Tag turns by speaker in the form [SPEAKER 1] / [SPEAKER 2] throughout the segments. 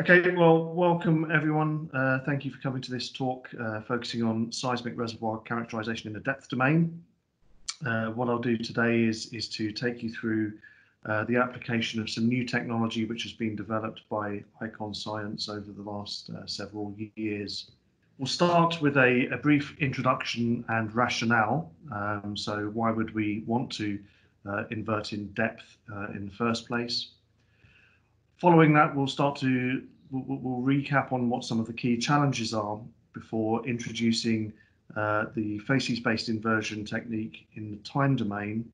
[SPEAKER 1] Okay, well, welcome everyone. Uh, thank you for coming to this talk uh, focusing on seismic reservoir characterization in the depth domain. Uh, what I'll do today is, is to take you through uh, the application of some new technology which has been developed by Ikon Science over the last uh, several years. We'll start with a, a brief introduction and rationale. Um, so why would we want to uh, invert in depth in the first place? Following that, we'll start to we'll, we'll, recap on what some of the key challenges are before introducing uh, the facies-based inversion technique in the time domain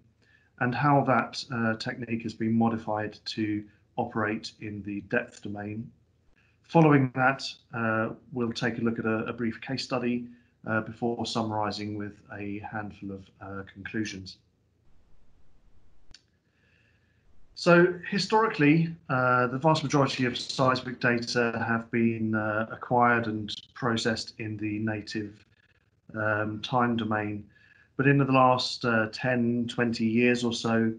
[SPEAKER 1] and how that uh, technique has been modified to operate in the depth domain. Following that, uh, we'll take a look at a, a brief case study uh, before summarizing with a handful of uh, conclusions. So historically, uh, the vast majority of seismic data have been uh, acquired and processed in the native um, time domain. But in the last uh, 10, 20 years or so,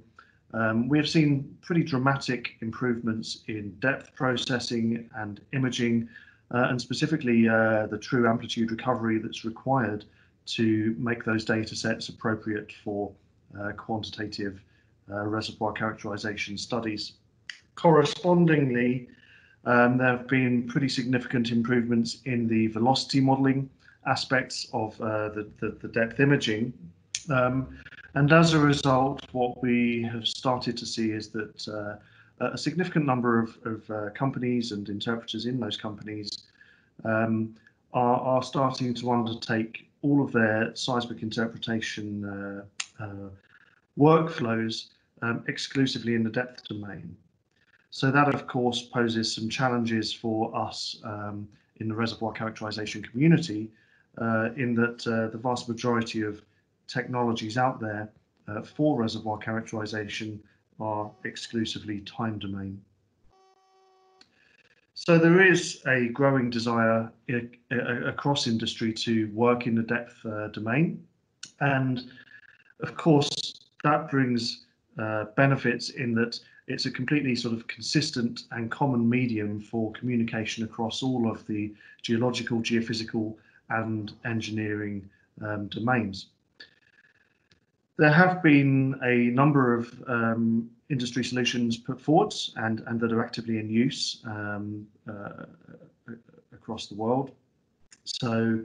[SPEAKER 1] um, we have seen pretty dramatic improvements in depth processing and imaging, uh, and specifically uh, the true amplitude recovery that's required to make those data sets appropriate for uh, quantitative uh, reservoir characterization studies. Correspondingly, um, there have been pretty significant improvements in the velocity modeling aspects of uh, the, the, the, depth imaging. Um, and as a result, what we have started to see is that uh, a significant number of, of uh, companies and interpreters in those companies um, are, are, starting to undertake all of their seismic interpretation uh, uh, workflows um, exclusively in the depth domain. So that, of course, poses some challenges for us um, in the reservoir characterization community uh, in that uh, the vast majority of technologies out there uh, for reservoir characterization are exclusively time domain. So there is a growing desire across industry to work in the depth uh, domain. And of course, that brings uh, benefits in that it's a completely sort of consistent and common medium for communication across all of the geological, geophysical, and engineering um, domains. There have been a number of um, industry solutions put forward and, and that are actively in use um, uh, across the world. So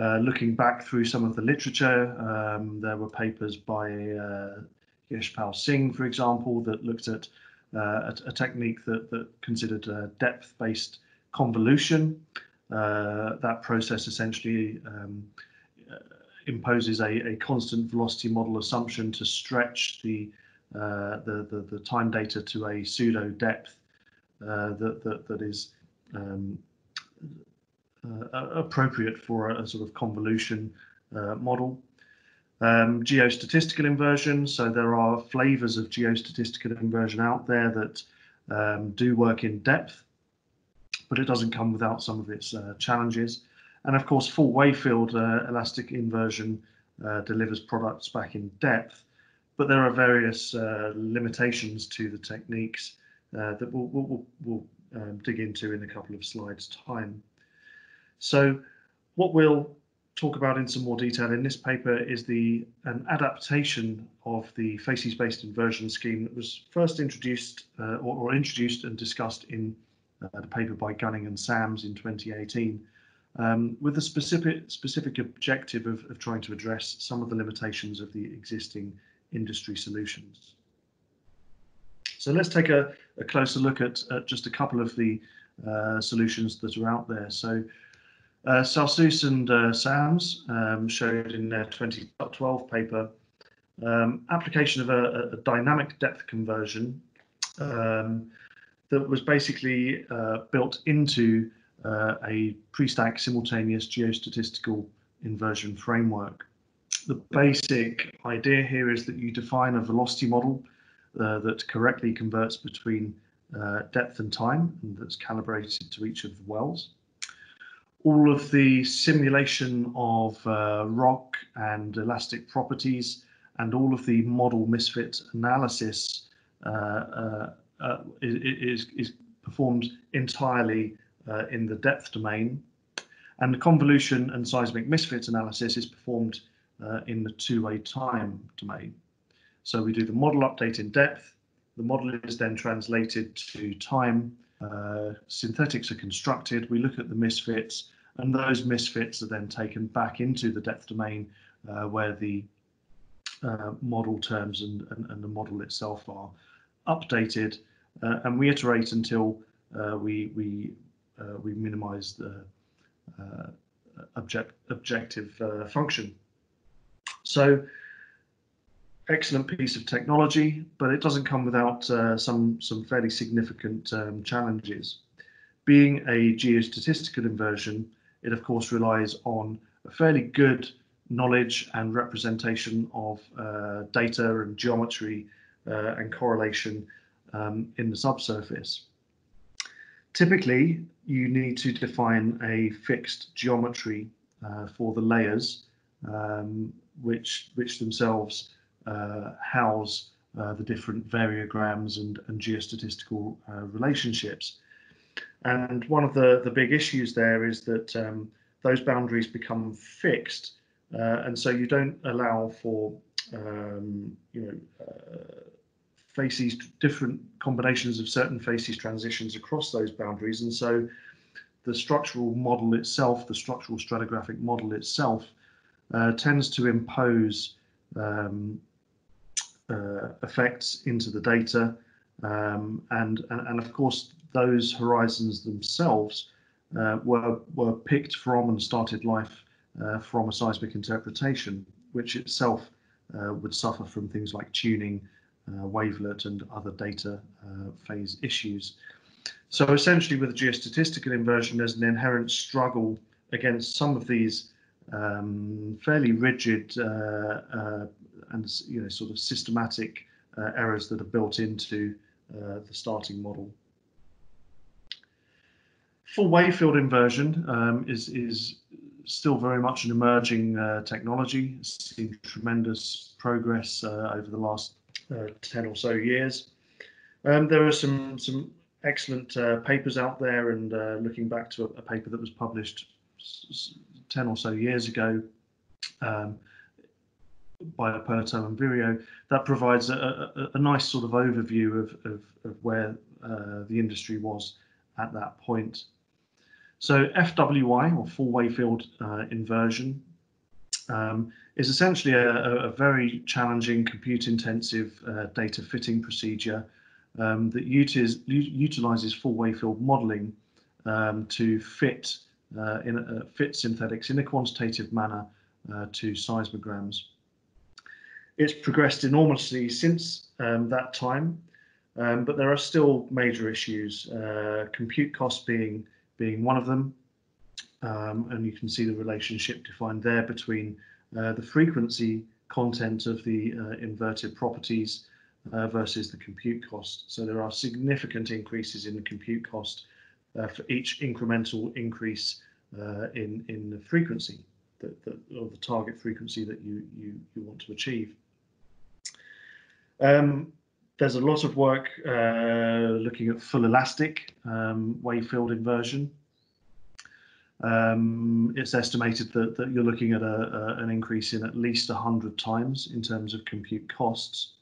[SPEAKER 1] uh, looking back through some of the literature, um, there were papers by uh, Singh, for example, that looked at uh, a, a, technique that, that considered uh, depth-based convolution. Uh, that process essentially um, imposes a, a, constant velocity model assumption to stretch the, the, the, the, time data to a pseudo depth that, that, that is um, appropriate for a, a, sort of convolution model. Um, geostatistical inversion, so there are flavors of geostatistical inversion out there that um, do work in depth, but it doesn't come without some of its uh, challenges. And of course, full wavefield uh, elastic inversion uh, delivers products back in depth, but there are various uh, limitations to the techniques uh, that we'll, we'll, we'll um, dig into in a couple of slides time. So what we'll talk about in some more detail in this paper is the an adaptation of the facies-based inversion scheme that was first introduced uh, or, or, introduced and discussed in uh, the paper by Gunning and Sams in 2018 um, with a specific specific objective of, of trying to address some of the limitations of the existing industry solutions. So let's take a, a closer look at, at, just a couple of the uh, solutions that are out there. So uh, Saussus and uh, Sams um, showed in their 2012 paper um, application of a, a, dynamic depth conversion um, that was basically uh, built into uh, a pre-stack simultaneous geostatistical inversion framework. The basic idea here is that you define a velocity model uh, that correctly converts between uh, depth and time and that's calibrated to each of the wells all of the simulation of uh, rock and elastic properties and all of the model misfit analysis uh, uh, uh is, is, performed entirely uh, in the depth domain, and the convolution and seismic misfit analysis is performed uh, in the two-way time domain. So we do the model update in depth, the model is then translated to time, uh, synthetics are constructed, we look at the misfits, and those misfits are then taken back into the depth domain uh, where the uh, model terms and, and, and, the model itself are updated, uh, and we iterate until uh, we we we minimize the object objective function. So excellent piece of technology, but it doesn't come without uh, some some fairly significant um, challenges. Being a geostatistical inversion, it of course relies on a fairly good knowledge and representation of uh, data and geometry uh, and correlation um, in the subsurface. Typically, you need to define a fixed geometry uh, for the layers, um, which which themselves house uh, the different variograms and, and geostatistical uh, relationships. And one of the, the big issues there is that um, those boundaries become fixed. Uh, and so you don't allow for, um, you know, uh, facies, different combinations of certain facies transitions across those boundaries. And so the structural model itself, the structural stratigraphic model itself, uh, tends to impose um, uh, effects into the data. Um, and, and, and of course, those horizons themselves uh, were, were picked from and started life uh, from a seismic interpretation, which itself uh, would suffer from things like tuning, uh, wavelet, and other data uh, phase issues. So essentially, with geostatistical inversion, there's an inherent struggle against some of these um, fairly rigid uh, and you know sort of systematic uh, errors that are built into uh, the starting model. Full wave field inversion um, is is still very much an emerging uh, technology. Seen tremendous progress uh, over the last uh, 10 or so years. Um, there are some some excellent uh, papers out there, and looking back to a, a, paper that was published 10 or so years ago. Um, by Operto and Virieux, that provides a, a, a, nice sort of overview of, of, of where uh, the industry was at that point. So FWI, or full wave field uh, inversion, um, is essentially a, a, very challenging compute-intensive uh, data fitting procedure um, that utis, utilizes full wave field modeling um, to fit uh, in a, fit synthetics in a quantitative manner uh, to seismograms. It's progressed enormously since um, that time, um, but there are still major issues, uh, compute costs being, being one of them. Um, and you can see the relationship defined there between uh, the frequency content of the uh, inverted properties uh, versus the compute cost. So there are significant increases in the compute cost uh, for each incremental increase uh, in, in the frequency that, that, or the target frequency that you, you, you want to achieve. Um, there's a lot of work uh, looking at full elastic um, wave field inversion. Um, it's estimated that, that you're looking at a, a, an increase in at least 100 times in terms of compute costs.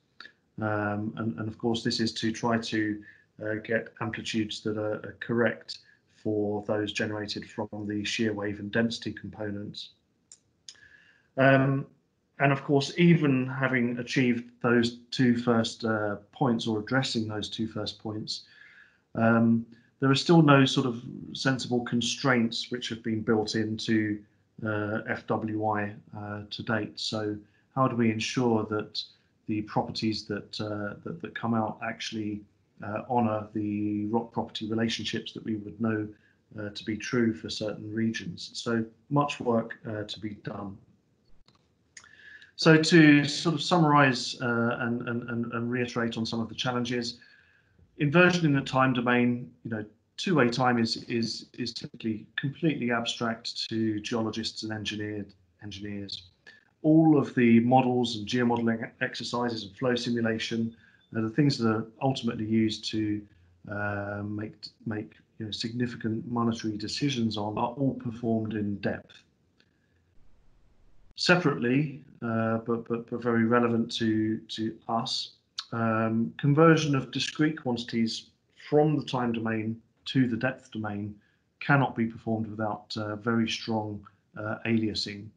[SPEAKER 1] Um, and, and, of course, this is to try to uh, get amplitudes that are, are, correct for those generated from the shear wave and density components. Um, and of course, even having achieved those two first uh, points or addressing those two first points, um, there are still no sort of sensible constraints which have been built into uh, FWI uh, to date. So how do we ensure that the properties that uh, that, that, come out actually uh, honour the rock property relationships that we would know uh, to be true for certain regions? So much work to be done. So to sort of summarize uh, and, and, and reiterate on some of the challenges, inversion in the time domain, you know, two-way time is, is, is typically completely abstract to geologists and engineered engineers. All of the models and geomodeling exercises and flow simulation are the things that are ultimately used to uh, make make you know, significant monetary decisions on are all performed in depth. Separately, uh, but, but, but very relevant to, to us, um, conversion of discrete quantities from the time domain to the depth domain cannot be performed without uh, very strong uh, aliasing.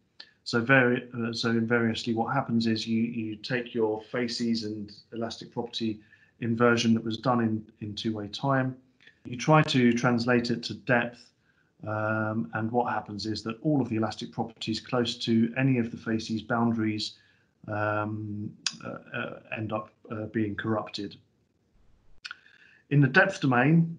[SPEAKER 1] So very uh, so invariously what happens is you you take your facies and elastic property inversion that was done in in two-way time you try to translate it to depth um, and what happens is that all of the elastic properties close to any of the facies boundaries um, uh, uh, end up uh, being corrupted. In the depth domain,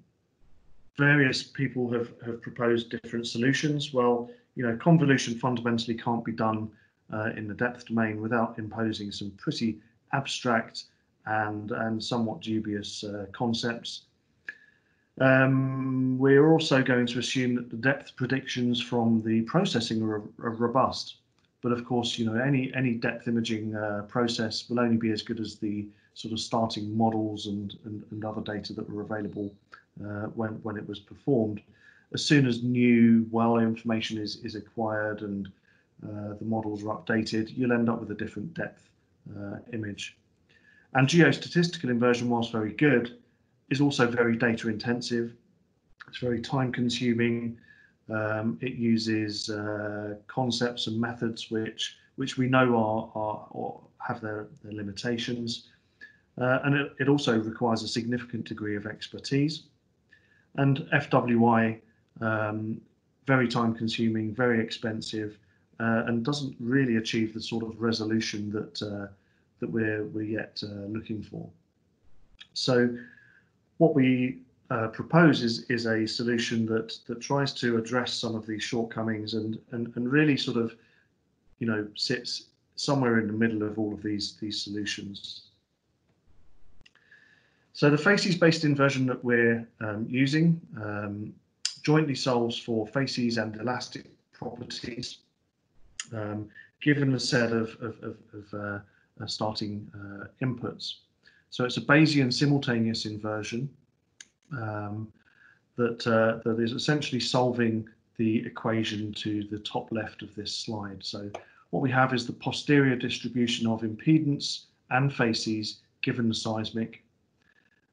[SPEAKER 1] various people have, have proposed different solutions. Well, you know, convolution fundamentally can't be done uh, in the depth domain without imposing some pretty abstract and, and somewhat dubious uh, concepts. Um, we're also going to assume that the depth predictions from the processing are, are robust. But of course, you know, any any depth imaging uh, process will only be as good as the sort of starting models and, and, and other data that were available uh, when, when it was performed. As soon as new well information is, is acquired and uh, the models are updated, you'll end up with a different depth uh, image. And geostatistical inversion, whilst very good, is also very data intensive. It's very time consuming. Um, it uses uh, concepts and methods which which we know are, are or have their, their limitations. Uh, and it, it, also requires a significant degree of expertise. And FWI, um, very time consuming, very expensive, uh, and doesn't really achieve the sort of resolution that uh, that we're we're yet uh, looking for. So what we uh, propose is is a solution that that tries to address some of these shortcomings and and and really sort of you know sits somewhere in the middle of all of these these solutions. So the facies based inversion that we're um, using um, jointly solves for facies and elastic properties um, given a set of, of, of, of uh, starting uh, inputs. So it's a Bayesian simultaneous inversion um, that, uh, that is essentially solving the equation to the top left of this slide. So what we have is the posterior distribution of impedance and facies given the seismic.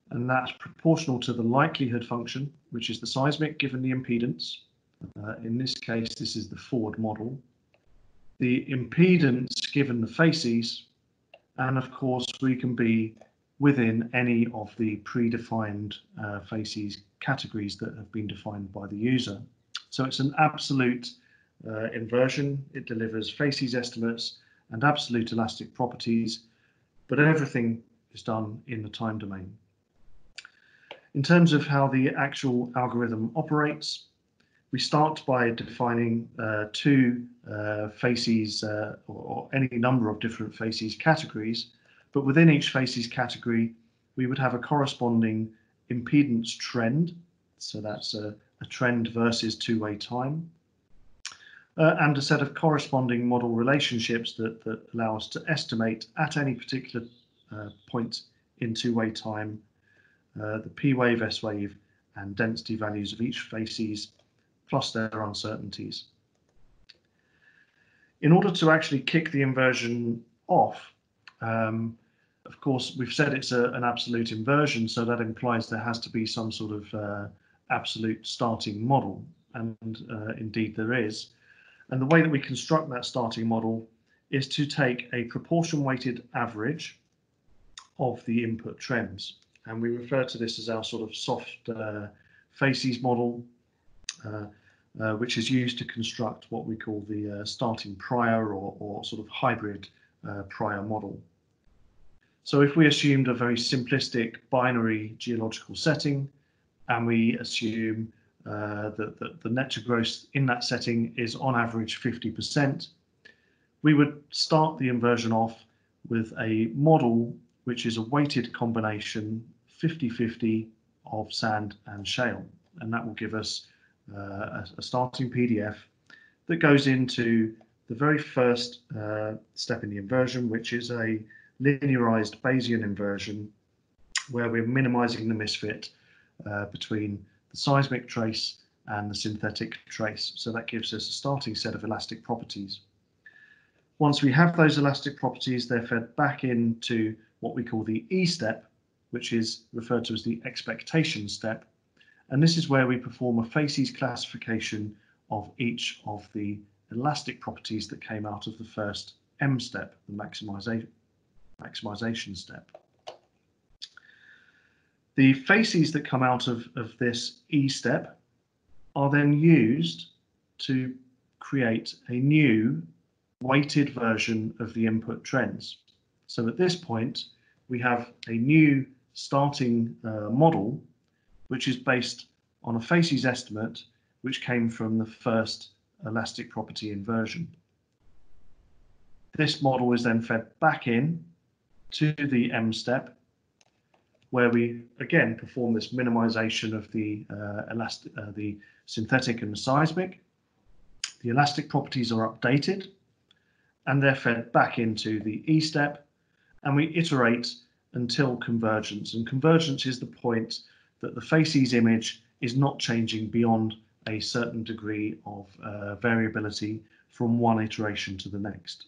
[SPEAKER 1] And that's proportional to the likelihood function, which is the seismic given the impedance. Uh, in this case, this is the forward model. The impedance given the facies, and of course we can be within any of the predefined uh, facies categories that have been defined by the user. So it's an absolute uh, inversion. It delivers facies estimates and absolute elastic properties, but everything is done in the time domain. In terms of how the actual algorithm operates, we start by defining uh, two uh, facies uh, or, or, any number of different facies categories but within each facies category, we would have a corresponding impedance trend. So that's a, a trend versus two-way time. Uh, and a set of corresponding model relationships that, that allow us to estimate at any particular uh, point in two-way time uh, the p-wave, s-wave, and density values of each facies, plus their uncertainties. In order to actually kick the inversion off, um, of course, we've said it's a, an absolute inversion, so that implies there has to be some sort of uh, absolute starting model, and uh, indeed there is. And the way that we construct that starting model is to take a proportion weighted average of the input trends. And we refer to this as our sort of soft uh, facies model, uh, uh, which is used to construct what we call the uh, starting prior or, or sort of hybrid prior model. So if we assumed a very simplistic binary geological setting, and we assume uh, that, that the net to gross in that setting is on average 50%, we would start the inversion off with a model which is a weighted combination 50-50 of sand and shale. And that will give us uh, a, a, starting PDF that goes into the very first uh, step in the inversion, which is a linearized Bayesian inversion where we're minimizing the misfit uh, between the seismic trace and the synthetic trace. So that gives us a starting set of elastic properties. Once we have those elastic properties, they're fed back into what we call the E step, which is referred to as the expectation step. And this is where we perform a facies classification of each of the elastic properties that came out of the first M step, the maximization, maximization step. The facies that come out of, of this E step are then used to create a new weighted version of the input trends. So at this point, we have a new starting uh, model, which is based on a facies estimate, which came from the first elastic property inversion. This model is then fed back in to the M step, where we again perform this minimization of the uh, elastic, uh, the synthetic and the seismic. The elastic properties are updated and they're fed back into the E step and we iterate until convergence. And convergence is the point that the facies image is not changing beyond a certain degree of uh, variability from one iteration to the next.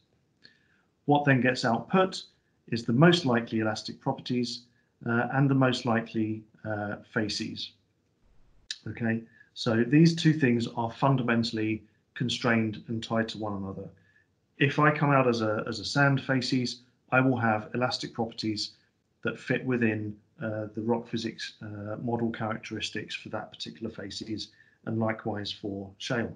[SPEAKER 1] What then gets output is the most likely elastic properties uh, and the most likely uh, facies. Okay, so these two things are fundamentally constrained and tied to one another if I come out as a, as a sand facies, I will have elastic properties that fit within uh, the rock physics uh, model characteristics for that particular facies and likewise for shale.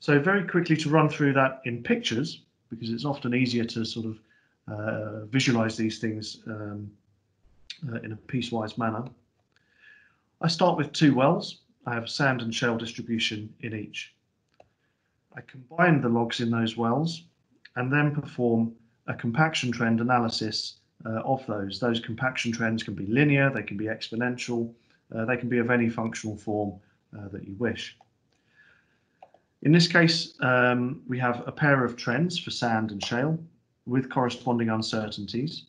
[SPEAKER 1] So very quickly to run through that in pictures, because it's often easier to sort of uh, visualize these things um, uh, in a piecewise manner. I start with two wells. I have sand and shale distribution in each. I combine the logs in those wells and then perform a compaction trend analysis uh, of those. Those compaction trends can be linear, they can be exponential, uh, they can be of any functional form uh, that you wish. In this case, um, we have a pair of trends for sand and shale with corresponding uncertainties.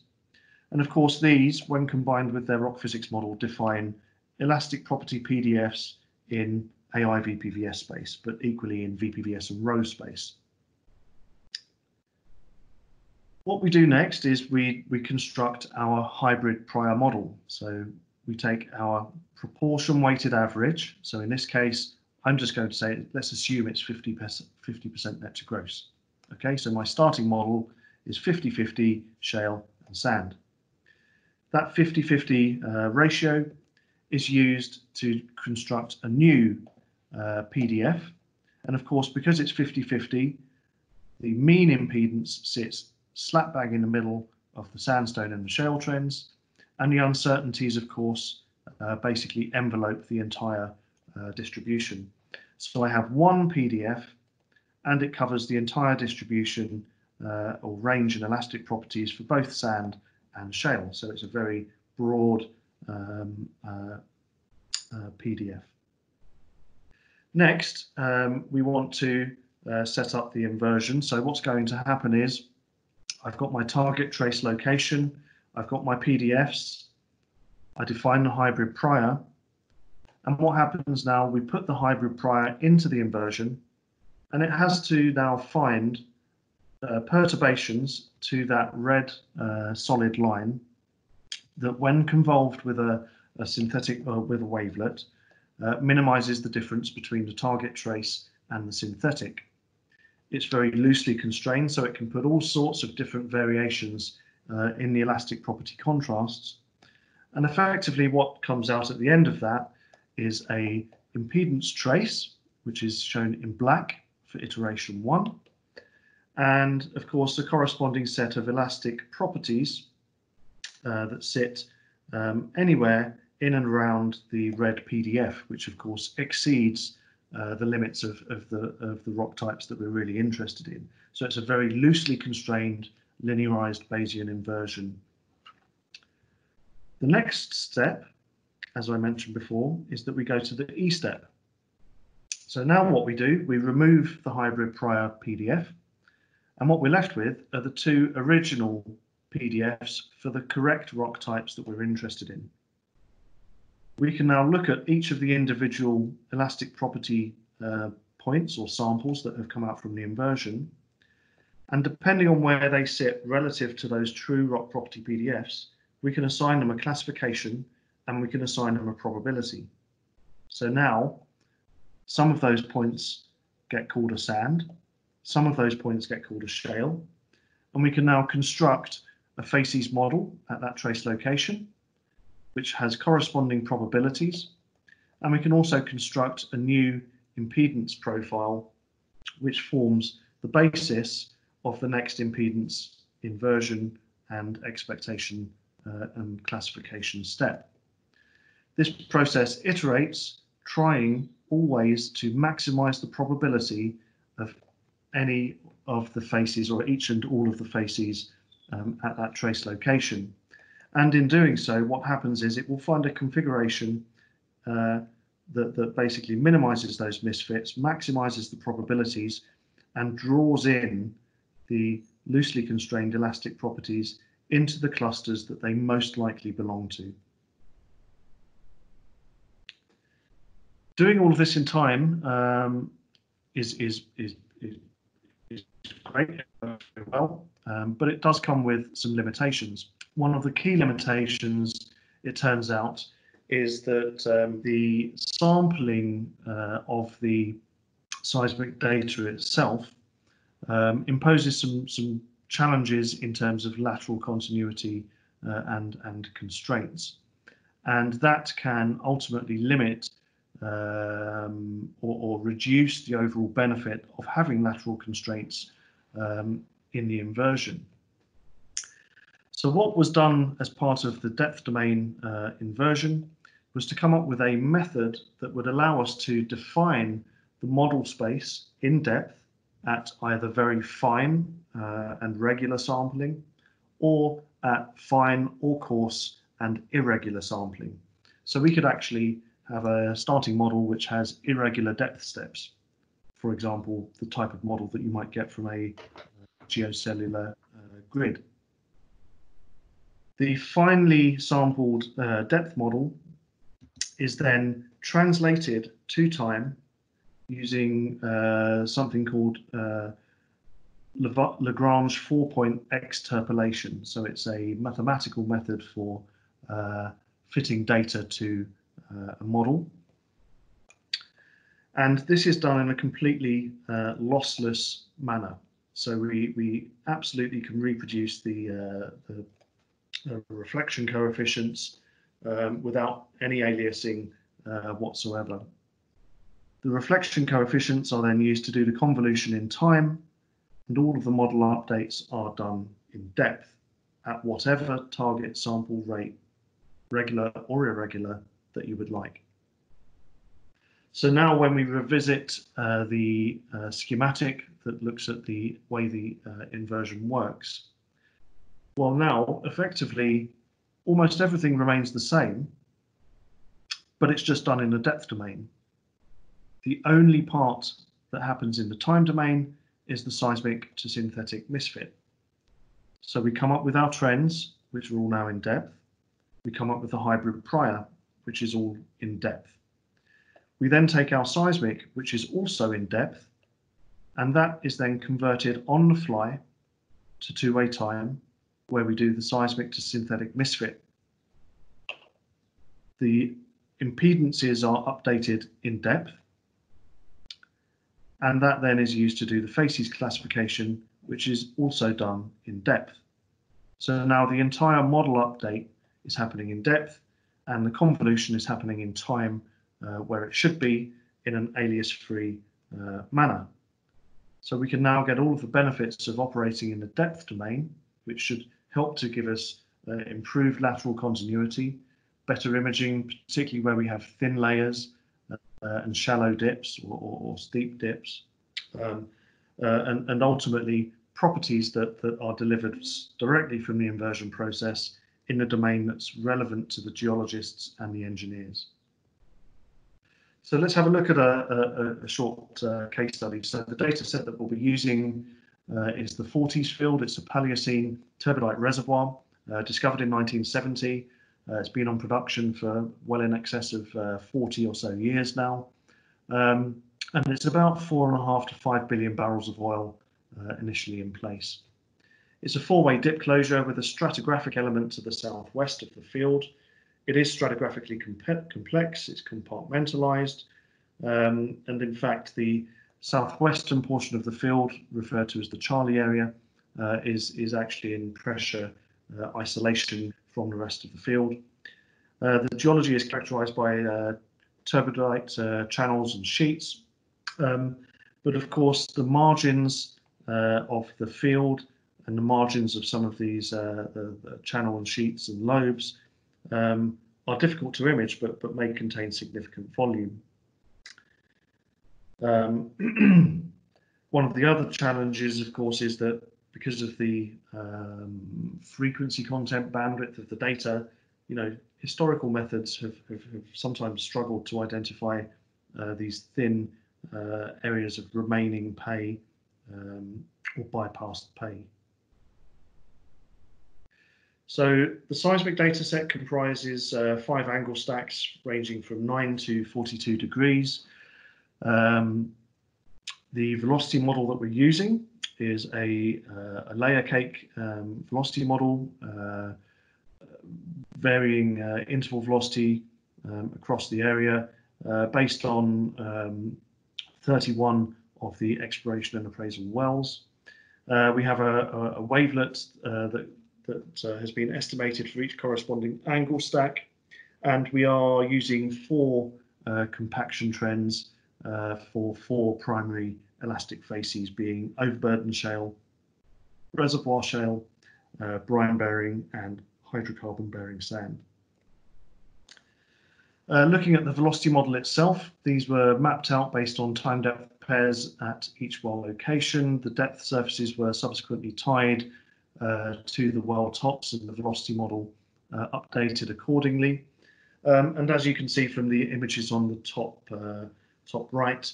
[SPEAKER 1] And of course, these, when combined with their rock physics model, define elastic property PDFs in AI VPVS space, but equally in VPVS and rho space. What we do next is we, we construct our hybrid prior model. So we take our proportion weighted average. So in this case, I'm just going to say, let's assume it's 50%, 50% net to gross. Okay, so my starting model is 50-50 shale and sand. That 50-50 uh, ratio is used to construct a new uh, PDF. And of course, because it's 50-50, the mean impedance sits slap bang in the middle of the sandstone and the shale trends. And the uncertainties, of course, uh, basically envelope the entire uh, distribution. So I have one PDF and it covers the entire distribution uh, or range and elastic properties for both sand and shale. So it's a very broad um, uh, uh, PDF. Next, um, we want to uh, set up the inversion. So what's going to happen is I've got my target trace location, I've got my PDFs, I define the hybrid prior, and what happens now, we put the hybrid prior into the inversion, and it has to now find uh, perturbations to that red uh, solid line that when convolved with a, a synthetic uh, with a wavelet, uh, minimizes the difference between the target trace and the synthetic. It's very loosely constrained, so it can put all sorts of different variations uh, in the elastic property contrasts. And effectively what comes out at the end of that is a impedance trace, which is shown in black for iteration one. And of course, the corresponding set of elastic properties uh, that sit um, anywhere in and around the red PDF, which of course exceeds uh, the limits of, of, the, of the rock types that we're really interested in. So it's a very loosely constrained linearized Bayesian inversion. The next step, as I mentioned before, is that we go to the E step. So now what we do, we remove the hybrid prior PDF, and what we're left with are the two original PDFs for the correct rock types that we're interested in. We can now look at each of the individual elastic property uh, points or samples that have come out from the inversion. And depending on where they sit relative to those true rock property PDFs, we can assign them a classification and we can assign them a probability. So now some of those points get called a sand, some of those points get called a shale, and we can now construct a facies model at that trace location, which has corresponding probabilities. And we can also construct a new impedance profile, which forms the basis of the next impedance inversion and expectation uh, and classification step. This process iterates, trying always to maximize the probability of any of the facies or each and all of the facies um, at that trace location. And in doing so, what happens is it will find a configuration uh, that, that basically minimizes those misfits, maximizes the probabilities, and draws in the loosely constrained elastic properties into the clusters that they most likely belong to. Doing all of this in time um, is, is, is, is, is great, well, um, but it does come with some limitations. One of the key limitations, it turns out, is that um, the sampling uh, of the seismic data itself um, imposes some some challenges in terms of lateral continuity uh, and and constraints, and that can ultimately limit um, or, or, reduce the overall benefit of having lateral constraints um, in the inversion. So what was done as part of the depth domain uh, inversion was to come up with a method that would allow us to define the model space in depth at either very fine uh, and regular sampling or at fine or coarse and irregular sampling. So we could actually have a starting model which has irregular depth steps. For example, the type of model that you might get from a geocellular uh, grid. The finely sampled uh, depth model is then translated to time using uh, something called uh, Lagrange four-point extrapolation. So it's a mathematical method for uh, fitting data to uh, a model. And this is done in a completely uh, lossless manner. So we, we absolutely can reproduce the, uh, the, the reflection coefficients um, without any aliasing uh, whatsoever. The reflection coefficients are then used to do the convolution in time, and all of the model updates are done in depth at whatever target sample rate, regular or irregular, that you would like. So now when we revisit uh, the uh, schematic that looks at the way the uh, inversion works, well now effectively almost everything remains the same, but it's just done in a depth domain. The only part that happens in the time domain is the seismic to synthetic misfit. So we come up with our trends, which are all now in depth. We come up with the hybrid prior, which is all in depth. We then take our seismic, which is also in depth, and that is then converted on the fly to two-way time, where we do the seismic to synthetic misfit. The impedances are updated in depth, and that then is used to do the facies classification, which is also done in depth. So now the entire model update is happening in depth, and the convolution is happening in time uh, where it should be in an alias-free uh, manner. So we can now get all of the benefits of operating in the depth domain, which should help to give us uh, improved lateral continuity, better imaging, particularly where we have thin layers uh, and shallow dips or, or, or steep dips, um, uh, and, and ultimately properties that, that are delivered directly from the inversion process in a domain that's relevant to the geologists and the engineers. So let's have a look at a, a, a short uh, case study. So the data set that we'll be using uh, is the Forties field. It's a Paleocene turbidite reservoir uh, discovered in 1970. Uh, it's been on production for well in excess of uh, 40 or so years now. Um, and it's about four and a half to five billion barrels of oil uh, initially in place. It's a four-way dip closure with a stratigraphic element to the southwest of the field. It is stratigraphically complex, it's compartmentalized, um, and in fact the southwestern portion of the field, referred to as the Charlie area, uh, is, is actually in pressure uh, isolation from the rest of the field. Uh, the geology is characterized by uh, turbidite uh, channels and sheets, um, but of course the margins uh, of the field and the margins of some of these the, the channel and sheets and lobes um, are difficult to image, but, but may contain significant volume. Um, one of the other challenges, of course, is that because of the um, frequency content bandwidth of the data, you know, historical methods have, have, have sometimes struggled to identify uh, these thin uh, areas of remaining pay um, or bypassed pay. So the seismic data set comprises uh, five angle stacks ranging from 9 to 42 degrees. Um, the velocity model that we're using is a, uh, a layer cake um, velocity model, uh, varying uh, interval velocity um, across the area uh, based on um, 31 of the exploration and appraisal wells. Uh, we have a, a, a wavelet that that uh, has been estimated for each corresponding angle stack. And we are using four uh, compaction trends uh, for four primary elastic facies being overburden shale, reservoir shale, uh, brine bearing and hydrocarbon bearing sand. Uh, looking at the velocity model itself, these were mapped out based on time depth pairs at each well location. The depth surfaces were subsequently tied uh, to the well tops and the velocity model uh, updated accordingly. Um, and as you can see from the images on the top uh, top right,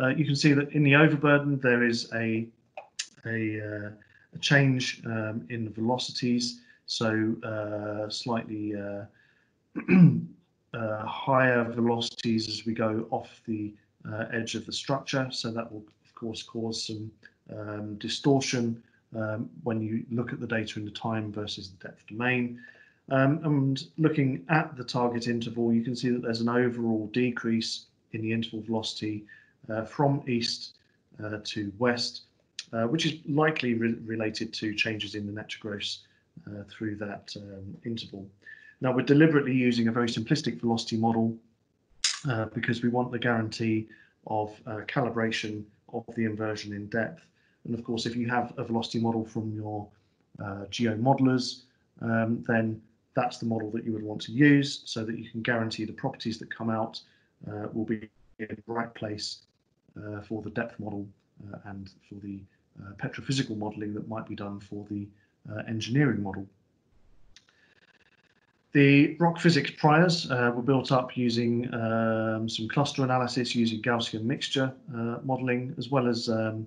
[SPEAKER 1] uh, you can see that in the overburden there is a a, uh, a change um, in the velocities, so slightly higher velocities as we go off the edge of the structure. So that will of course cause some um, distortion um, when you look at the data in the time versus the depth domain. Um, and looking at the target interval, you can see that there's an overall decrease in the interval velocity uh, from east uh, to west, uh, which is likely re related to changes in the net gross uh, through that um, interval. Now we're deliberately using a very simplistic velocity model uh, because we want the guarantee of uh, calibration of the inversion in depth and of course, if you have a velocity model from your uh, geo modelers, um, then that's the model that you would want to use so that you can guarantee the properties that come out uh, will be in the right place uh, for the depth model uh, and for the uh, petrophysical modeling that might be done for the uh, engineering model. The rock physics priors uh, were built up using um, some cluster analysis using Gaussian mixture uh, modeling, as well as um,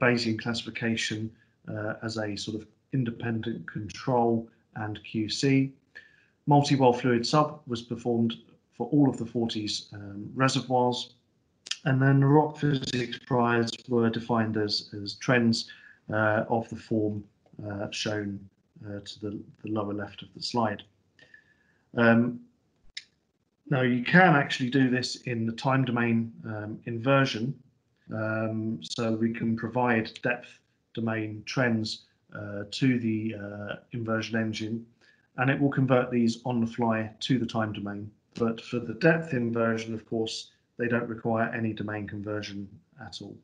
[SPEAKER 1] Bayesian classification uh, as a sort of independent control and QC. Multi-well fluid sub was performed for all of the Forties um, reservoirs. And then the rock physics priors were defined as, as trends uh, of the form uh, shown uh, to the, the, lower left of the slide. Um, now you can actually do this in the time domain um, inversion um, so we can provide depth domain trends uh, to the uh, inversion engine and it will convert these on the fly to the time domain. But for the depth inversion, of course, they don't require any domain conversion at all.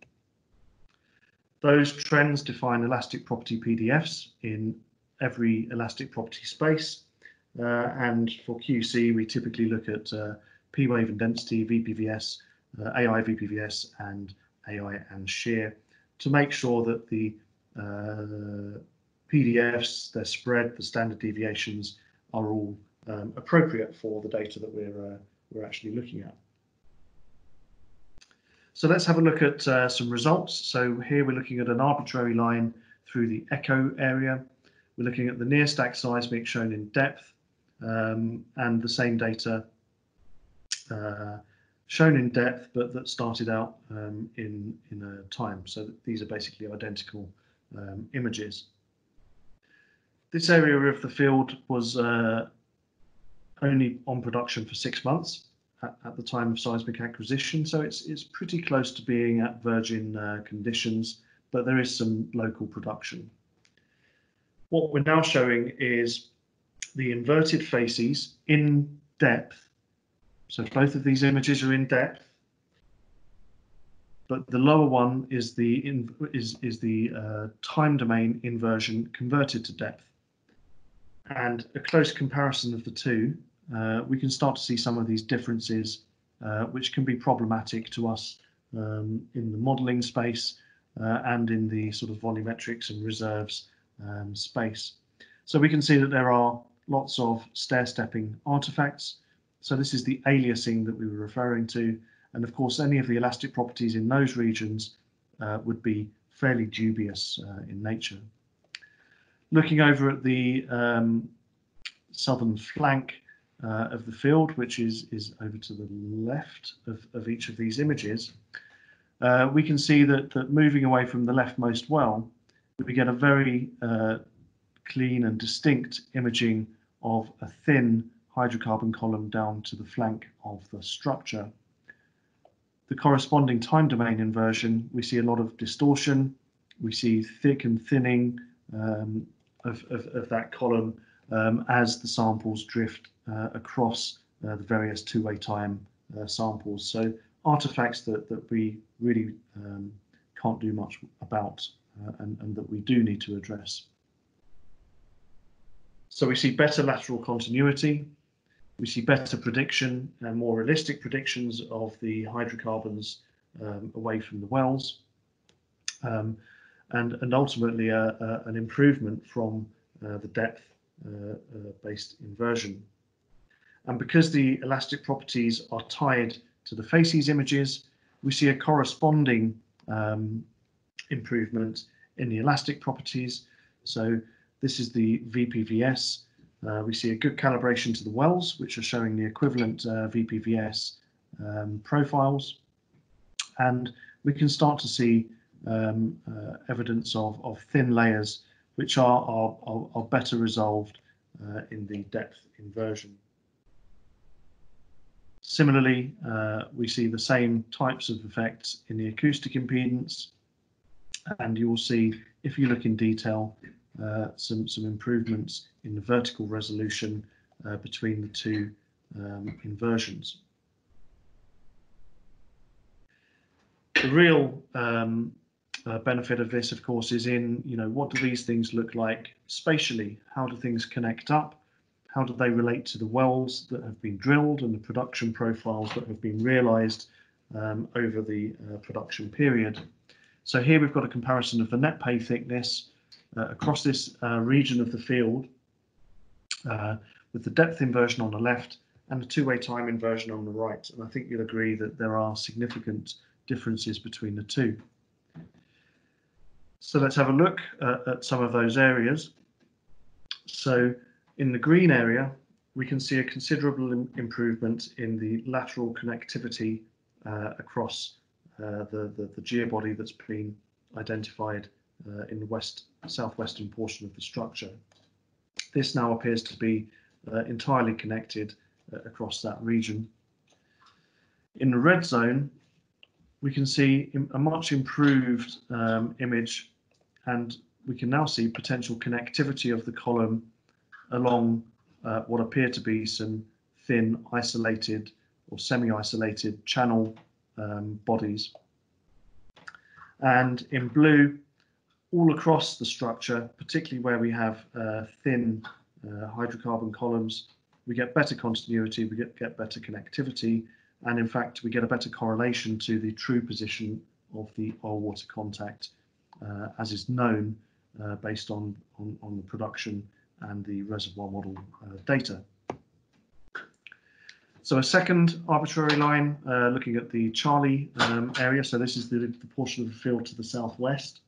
[SPEAKER 1] Those trends define elastic property PDFs in every elastic property space. Uh, and for QC, we typically look at uh, P-wave and density, VPVS, uh, AI VPVS, and AI and shear to make sure that the uh, PDFs, their spread, the standard deviations are all um, appropriate for the data that we're uh, we're actually looking at. So let's have a look at uh, some results. So here we're looking at an arbitrary line through the echo area. We're looking at the near stack seismic shown in depth um, and the same data uh, shown in depth, but that started out um, in, in a time. So these are basically identical um, images. This area of the field was uh, only on production for six months at, at, the time of seismic acquisition, so it's, it's pretty close to being at virgin uh, conditions, but there is some local production. What we're now showing is the inverted facies in depth. So both of these images are in depth, but the lower one is the in, is is the uh, time domain inversion converted to depth. And a close comparison of the two, uh, we can start to see some of these differences, uh, which can be problematic to us um, in the modelling space uh, and in the sort of volumetrics and reserves um, space. So we can see that there are lots of stair-stepping artifacts. So this is the aliasing that we were referring to. And of course, any of the elastic properties in those regions uh, would be fairly dubious uh, in nature. Looking over at the um, southern flank uh, of the field, which is, is over to the left of, of each of these images, uh, we can see that, that moving away from the leftmost well, we get a very uh, clean and distinct imaging of a thin hydrocarbon column down to the flank of the structure. The corresponding time domain inversion, we see a lot of distortion, we see thick and thinning um, of, of, of, that column um, as the samples drift uh, across uh, the various two-way time uh, samples. So artifacts that, that we really um, can't do much about uh, and, and that we do need to address. So we see better lateral continuity, we see better prediction and more realistic predictions of the hydrocarbons um, away from the wells, um, and, and ultimately uh, uh, an improvement from uh, the depth-based uh, inversion. And because the elastic properties are tied to the facies images, we see a corresponding um, improvement in the elastic properties. So this is the VPVS. Uh, we see a good calibration to the wells, which are showing the equivalent uh, VPVS um, profiles. And we can start to see um, uh, evidence of, of thin layers, which are, are, are, are better resolved uh, in the depth inversion. Similarly, uh, we see the same types of effects in the acoustic impedance, and you will see, if you look in detail, uh, some, some improvements in the vertical resolution uh, between the two um, inversions. The real um, uh, benefit of this, of course, is in, you know, what do these things look like spatially? How do things connect up? How do they relate to the wells that have been drilled and the production profiles that have been realized um, over the uh, production period? So here we've got a comparison of the net pay thickness across this uh, region of the field uh, with the depth inversion on the left and the two-way time inversion on the right. And I think you'll agree that there are significant differences between the two. So let's have a look uh, at some of those areas. So in the green area, we can see a considerable Im improvement in the lateral connectivity uh, across uh, the, the, the geobody that's been identified uh, in the west southwestern portion of the structure. This now appears to be uh, entirely connected uh, across that region. In the red zone, we can see a much improved um, image and we can now see potential connectivity of the column along uh, what appear to be some thin isolated or semi-isolated channel um, bodies. And in blue, all across the structure, particularly where we have uh, thin uh, hydrocarbon columns, we get better continuity, we get, get better connectivity, and in fact, we get a better correlation to the true position of the oil water contact uh, as is known uh, based on, on, on, the production and the reservoir model uh, data. So a second arbitrary line uh, looking at the Charlie um, area. So this is the, the, portion of the field to the southwest.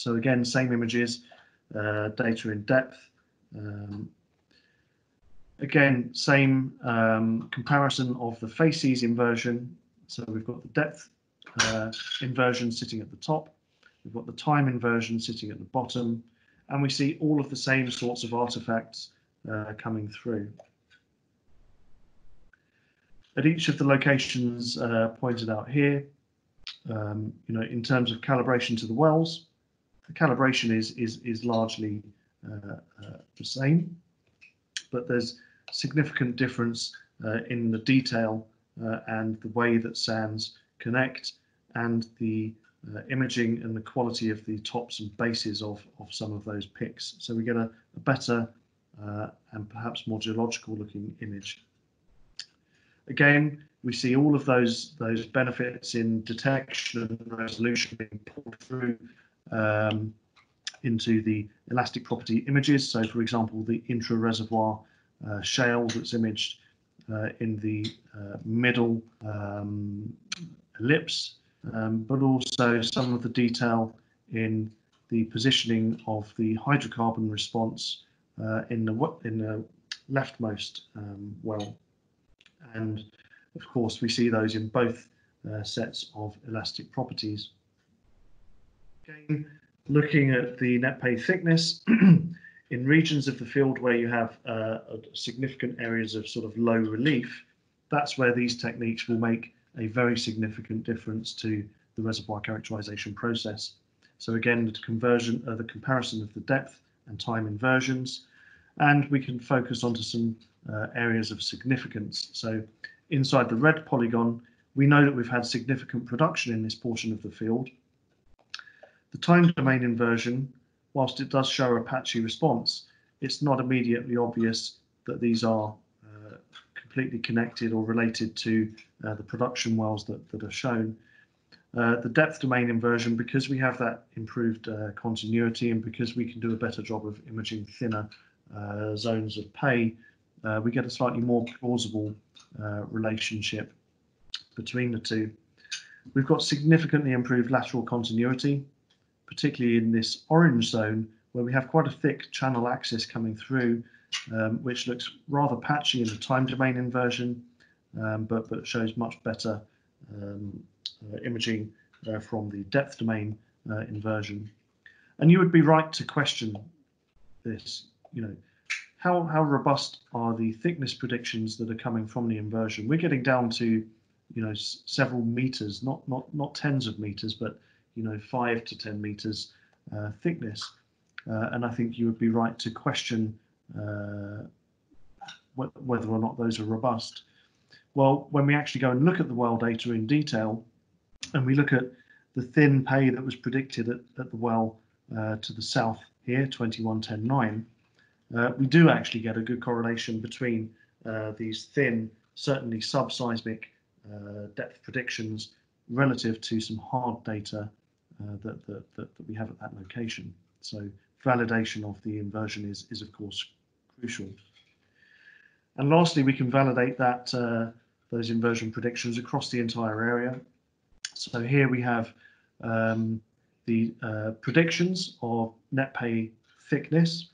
[SPEAKER 1] So again, same images, uh, data in depth. Um, again, same um, comparison of the facies inversion. So we've got the depth uh, inversion sitting at the top. We've got the time inversion sitting at the bottom. And we see all of the same sorts of artifacts uh, coming through. At each of the locations uh, pointed out here, um, you know, in terms of calibration to the wells, the calibration is is is largely uh, uh, the same, but there's significant difference uh, in the detail uh, and the way that sands connect and the uh, imaging and the quality of the tops and bases of, of some of those picks. So we get a, a better and perhaps more geological looking image. Again, we see all of those those benefits in detection and resolution being pulled through um, into the elastic property images. So, for example, the intra-reservoir uh, shale that's imaged uh, in the uh, middle um, ellipse, um, but also some of the detail in the positioning of the hydrocarbon response uh, in the in the leftmost um, well, and of course we see those in both uh, sets of elastic properties. Again, looking at the net pay thickness in regions of the field where you have uh, significant areas of sort of low relief, that's where these techniques will make a very significant difference to the reservoir characterization process. So again, the conversion, uh, the comparison of the depth and time inversions, and we can focus onto some uh, areas of significance. So inside the red polygon, we know that we've had significant production in this portion of the field. The time domain inversion, whilst it does show a patchy response, it's not immediately obvious that these are uh, completely connected or related to uh, the production wells that, that are shown. Uh, the depth domain inversion, because we have that improved uh, continuity and because we can do a better job of imaging thinner uh, zones of pay, uh, we get a slightly more plausible relationship between the two. We've got significantly improved lateral continuity, particularly in this orange zone where we have quite a thick channel axis coming through, um, which looks rather patchy in the time domain inversion, um, but, but shows much better um, uh, imaging uh, from the depth domain uh, inversion. And you would be right to question this you know, how how robust are the thickness predictions that are coming from the inversion? We're getting down to, you know, several meters, not not not tens of meters, but you know, five to ten meters uh, thickness. Uh, and I think you would be right to question uh, wh whether or not those are robust. Well, when we actually go and look at the well data in detail, and we look at the thin pay that was predicted at, at the well uh, to the south here, 2110.9, uh, we do actually get a good correlation between uh, these thin, certainly subseismic uh, depth predictions relative to some hard data uh, that, that, that, that, we have at that location. So validation of the inversion is, is of course crucial. And lastly, we can validate that uh, those inversion predictions across the entire area. So here we have um, the uh, predictions of net pay thickness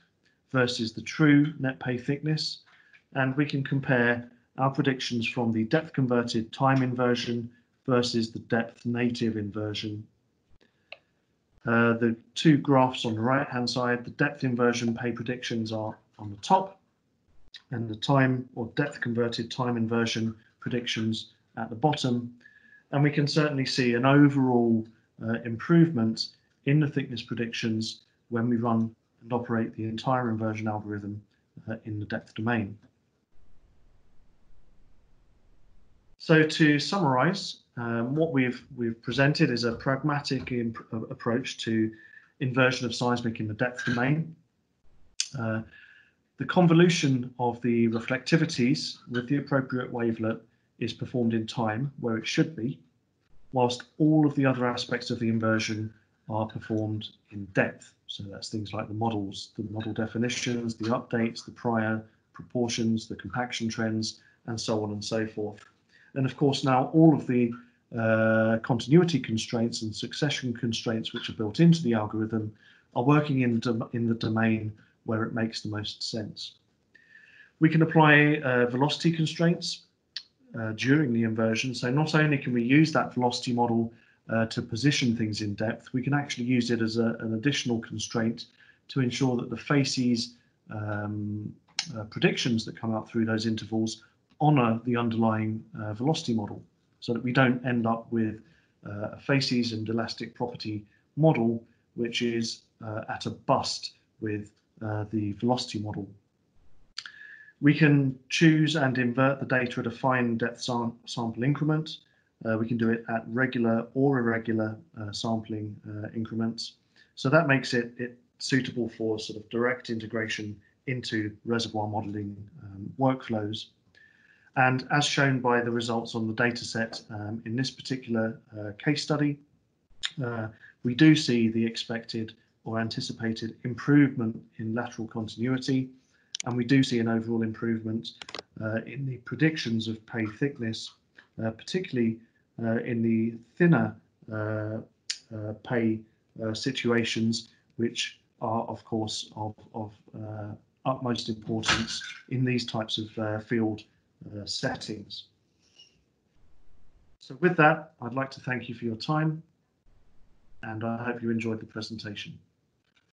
[SPEAKER 1] versus the true net pay thickness. And we can compare our predictions from the depth converted time inversion versus the depth native inversion. Uh, the two graphs on the right hand side, the depth inversion pay predictions are on the top and the time or depth converted time inversion predictions at the bottom. And we can certainly see an overall uh, improvement in the thickness predictions when we run and operate the entire inversion algorithm uh, in the depth domain. So to summarize, um, what we've we've presented is a pragmatic uh, approach to inversion of seismic in the depth domain. Uh, the convolution of the reflectivities with the appropriate wavelet is performed in time where it should be, whilst all of the other aspects of the inversion are performed in depth. So that's things like the models, the model definitions, the updates, the prior proportions, the compaction trends, and so on and so forth. And of course, now all of the uh, continuity constraints and succession constraints which are built into the algorithm are working in, in the domain where it makes the most sense. We can apply uh, velocity constraints uh, during the inversion. So not only can we use that velocity model uh, to position things in depth, we can actually use it as a, an additional constraint to ensure that the facies um, uh, predictions that come out through those intervals honor the underlying uh, velocity model so that we don't end up with uh, a facies and elastic property model which is uh, at a bust with the velocity model we can choose and invert the data at a fine depth sam sample increment. Uh, we can do it at regular or irregular uh, sampling uh, increments. So that makes it, it suitable for sort of direct integration into reservoir modeling um, workflows. And as shown by the results on the dataset um, in this particular uh, case study, uh, we do see the expected or anticipated improvement in lateral continuity. And we do see an overall improvement uh, in the predictions of pay thickness, uh, particularly uh, in the thinner uh, pay situations, which are, of course, of, of utmost importance in these types of field settings. So with that, I'd like to thank you for your time, and I hope you enjoyed the presentation.